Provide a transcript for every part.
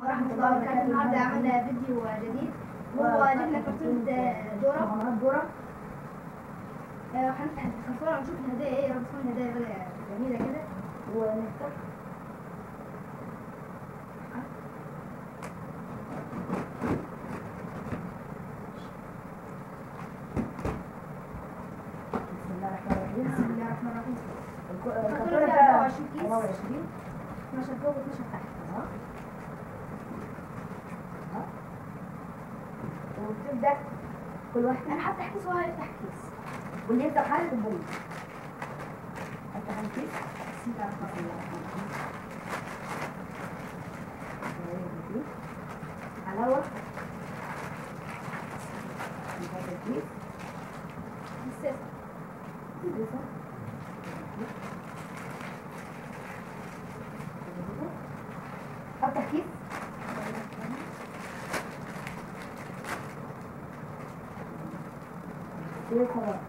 ورحمة الله وبركاته. النهارده عملنا فيديو جديد وهو جبنا كرتون دورة. دورة. آه، الكرتون ونشوف الهدايا إيه؟ رب تكون هدايا جميلة كده. ونفتح. بسم الله الرحمن الرحيم. بسم الله الرحمن الرحيم. الك- الكرتون الكرتونة فيها فيها 24 كيس. 24 12 فوق و12 تحت. وبتبدأ كل واحد أنا هفتح كيس وهو هيفتح كيس واللي يفتح حاجة البوم افتح الكيس بسم الله الرحمن الرحيم حلاوة. نحط الكيس الرحيم Eu falar.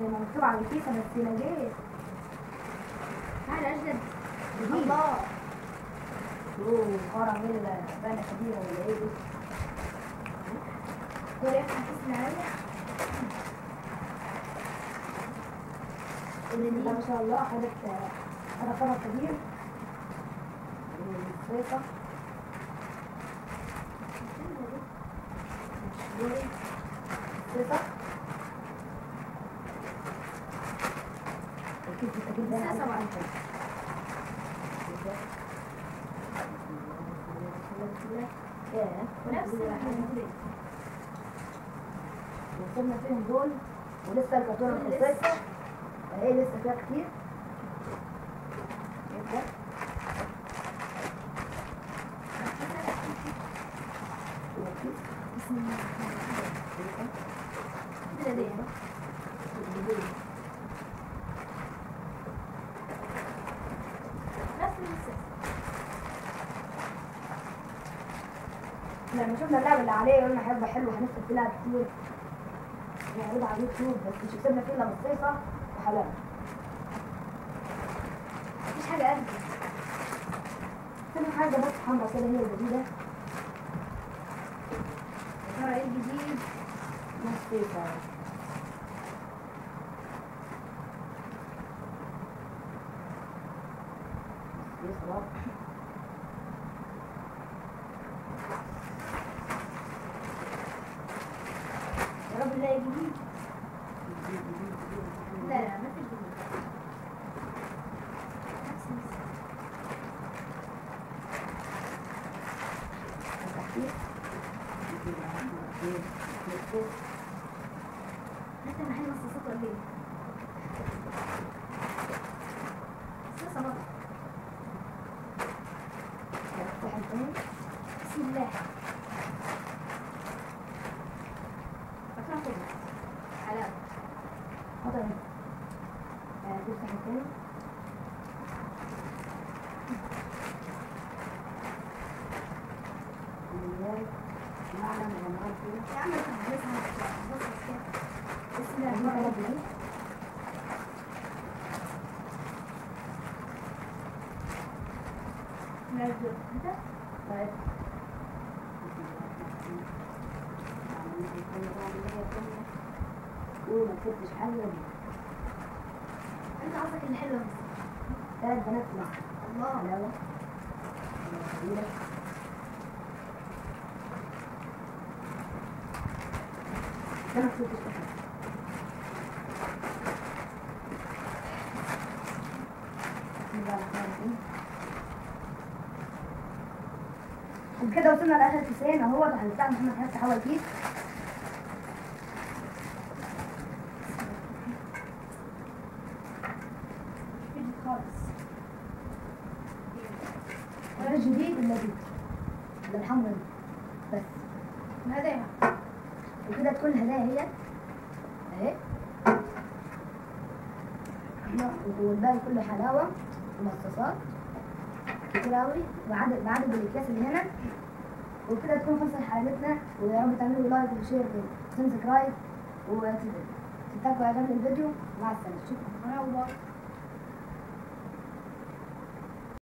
زي ما مكتوب على الكيسة بس لقيت هذا اجدد جديد. الله اوه قرع ولا بانة كبيرة ولا إيه دي؟ كيس العالية بسم الله ما شاء الله خدت هذا طبق كبير الصيصة الصيصة الحاجة وصلنا فيهم دول ولسه الكرتونة ما خلصتش فهي لسه فيها كتير بسم الله الرحمن الرحيم كده دي نفس السيستم لما شفنا اللعبة اللي عليه قلنا هيبقى حلو هنكتب فيه لعب كتير نعرضها على اليوتيوب بس مش كتبنا فيه الا بصيصة وحلاوة. مفيش حاجة قد كتبنا حاجة بس حمرا كده هي الجديدة. يا ترى إيه الجديد؟ نفس صيصة يسرى يا رب نلاقي جديد لا لا مفيش جديد نفس السيستم التحقيق حتى ما حلوة الصوصات ولا إيه الصوصة برضه بسم الله فكرة كده حلاوة تفتح الثاني معلم بتلبسها بص بص كده بسم الله الرحمن الرحيم جنيه نرجو انت طيب قول ما كنتش دي انت قصدك اللي حلوة ثلاث بنات مع الله حلاوة كبيرة ده ما كنتش حاجة بسم الله الرحمن الرحيم وبكده وصلنا لآخر كيسين أهو هنفتح محمد هيفتح جديد خالص ولا جديد؟ ولا الحمرا دي؟ بس الهدايا وكده تكون الهدايا هي. اهي. والباقي كله حلاوة ومصاصات كتير أوي. بعدد بعدد الإكياس اللي هنا. وكده تكون خلصت حلقتنا ويا رب تعملوا like و share و subscribe وتتابعوا اعجاب الفيديو. مع السلامة. شكرا.